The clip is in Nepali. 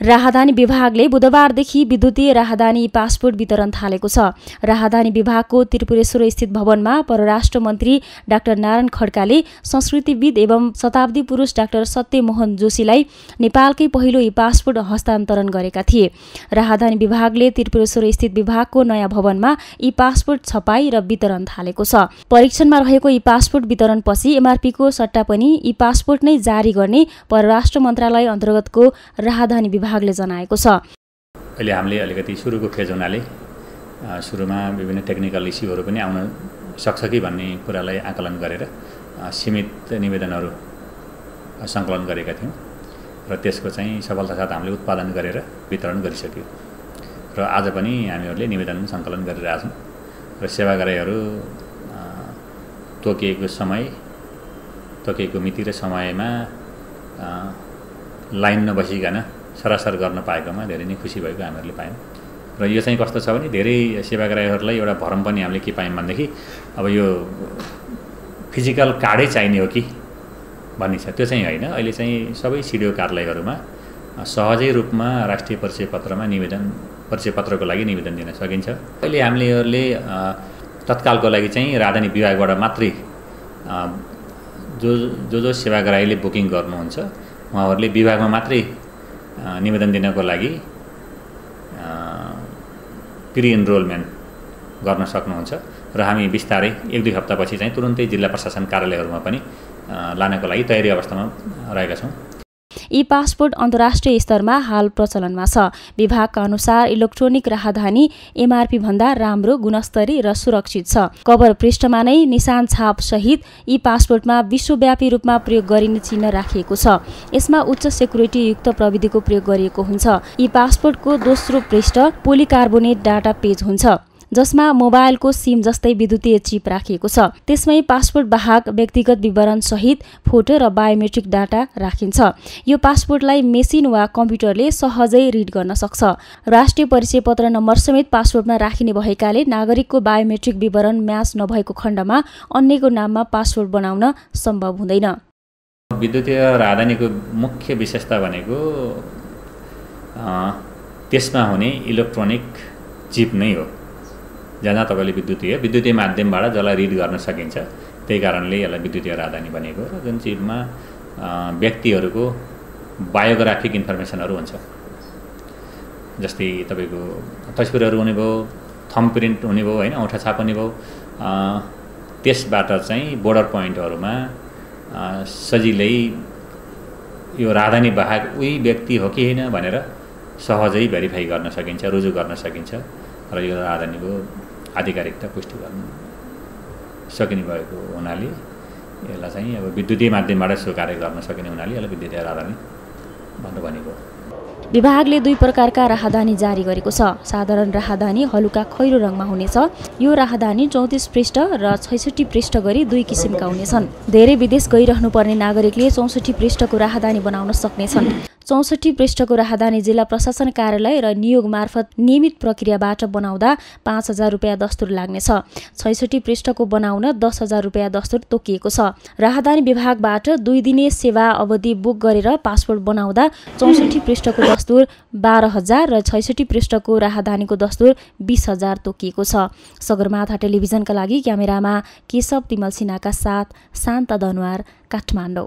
राहदानी विभागले बुधबारदेखि विद्युतीय राहदानी पासपोर्ट वितरण थालेको छ। राहदानी विभागको त्रिपुरेश्वर स्थित भवनमा परराष्ट्र मन्त्री डाक्टर नारायण खड्काले संस्कृतिविद एवं शताब्दी पुरुष डाक्टर सत्यमोहन जोशीलाई नेपालकै पहिलो ई पासपोर्ट हस्तान्तरण गरेका थिए। राहदानी विभागले त्रिपुरेश्वर स्थित विभागको नयाँ भवनमा ई पासपोर्ट छपाई र वितरण थालेको छ। परीक्षणमा रहेको ई पासपोर्ट वितरणपछि एमआरपीको सट्टा पनि ई पासपोर्ट नै जारी गर्ने परराष्ट्र मन्त्रालय अन्तर्गतको राहदानी विभाग विभागले जनाएको छ। अहिले हामीले अलिकति सुरुको फेज हुनाले सुरुमा विभिन्न टेक्निकल इस्युहरू पनि आउन सक्छ कि भन्ने कुरालाई आकलन गरेर सीमित निवेदनहरू सङ्कलन गरेका थियौँ र त्यसको चाहिँ सफलता साथ हामीले उत्पादन गरेर वितरण गरिसक्यौँ। र आज पनि हामीहरूले निवेदन सङ्कलन गरिरहेछौँ र सेवाग्राहीहरू तोकिएको समय तोकिएको मिति र समयमा लाइन नबसिकन सरासर गर्न पाएकोमा धेरै नै खुसी भएको हामीहरूले पायौँ। र यो चाहिँ कस्तो छ भने धेरै सेवाग्राहीहरूलाई एउटा भरम पनि हामीले के पायौँ भनेदेखि अब यो फिजिकल कार्डै चाहिने हो कि भन्ने छ। त्यो चाहिँ होइन। अहिले चाहिँ सबै सिडिओ कार्यालयहरूमा सहजै रूपमा राष्ट्रिय परिचय पत्रमा निवेदन परिचय पत्रको लागि निवेदन दिन सकिन्छ। अहिले हामीलेहरूले तत्कालको लागि चाहिँ राजधानी विभागबाट मात्रै जो जो जो सेवाग्राहीले बुकिङ गर्नुहुन्छ उहाँहरूले विभागमा मात्रै निवेदन दिनको लागि प्रि इनरोलमेन्ट गर्न सक्नुहुन्छ र हामी बिस्तारै एक दुई हप्तापछि चाहिँ तुरुन्तै जिल्ला प्रशासन कार्यालयहरूमा पनि लानको लागि तयारी अवस्थामा रहेका छौँ यी पासपोर्ट अन्तर्राष्ट्रिय स्तरमा हाल प्रचलनमा छ। विभागका अनुसार इलेक्ट्रोनिक राहदानी एमआरपी भन्दा राम्रो गुणस्तरी र सुरक्षित छ। कभर पृष्ठमा नै निशान छाप सहित यी पासपोर्टमा विश्वव्यापी रूपमा प्रयोग गरिने चिन्ह राखिएको छ। यसमा उच्च सेक्युरिटी युक्त प्रविधिको प्रयोग गरिएको हुन्छ। यी पासपोर्टको दोस्रो पृष्ठ पोलिकार्बोनेट डाटा पेज हुन्छ। जसमा मोबाइलको सिम जस्तै विद्युतीय चिप राखिएको छ। त्यसमै पासपोर्ट बाहक व्यक्तिगत विवरण सहित फोटो र बायोमेट्रिक डाटा राखिन्छ। यो पासपोर्टलाई मेसिन वा कम्प्युटरले सहजै रिड गर्न सक्छ। राष्ट्रिय परिचय पत्र नम्बर समेत पासपोर्टमा राखिने भएकाले नागरिकको बायोमेट्रिक विवरण म्याच नभएको खण्डमा अन्यको नाममा पासपोर्ट बनाउन सम्भव हुँदैन। विद्युतीय राजधानीको मुख्य विशेषता भनेको त्यसमा हुने इलेक्ट्रोनिक चिप नै हो। जहाँ तपाईँले विद्युतीय विद्युतीय माध्यमबाट जसलाई रिड गर्न सकिन्छ। त्यही कारणले यसलाई विद्युतीय राजधानी भनेको र जुन चिजमा व्यक्तिहरूको बायोग्राफिक इन्फर्मेसनहरू हुन्छ। जस्तै तपाईँको तस्विरहरू हुने भयो थम प्रिन्ट हुने भयो होइन औँठा छाप हुने भयो त्यसबाट चाहिँ बोर्डर पोइन्टहरूमा सजिलै यो राजधानी बाहेक उही व्यक्ति हो कि होइन भनेर सहजै भेरिफाई गर्न सकिन्छ रुजु गर्न सकिन्छ। र यो राजधानीको आधिकारिकता पुष्टि गर्न सकिने भएको हुनाले यसलाई चाहिँ अब विद्युतीय माध्यमबाट स्वीकार गर्न सकिने हुनाले यसलाई विद्युतीय राजधानी भन्नु भनेको विभागले दुई प्रकारका राहदानी जारी गरेको छ। साधारण राहदानी हलुका खैरो रङमा हुनेछ। यो राहदानी चौतिस पृष्ठ र छैसठी पृष्ठ गरी दुई किसिमका हुनेछन्। धेरै विदेश गइरहनुपर्ने नागरिकले चौसठी पृष्ठको राहदानी बनाउन सक्नेछन्। चौसठी पृष्ठको राहदानी जिल्ला प्रशासन कार्यालय र नियोग मार्फत नियमित प्रक्रियाबाट बनाउँदा पाँच हजार रुपियाँ दस्तुर लाग्नेछ। छैसठी पृष्ठको बनाउन दस हजार रुपियाँ दस्तुर तोकिएको छ। राहदानी विभागबाट दुई दिने सेवा अवधि बुक गरेर पासपोर्ट बनाउँदा चौसठी पृष्ठको दस्तुर बाह्र हजार र छैसठी पृष्ठको राहदानीको दस्तुर बिस हजार तोकिएको छ। सगरमाथा टेलिभिजनका लागि क्यामेरामा केशव तिमल सिन्हाका साथ शान्त दनवार काठमाडौँ।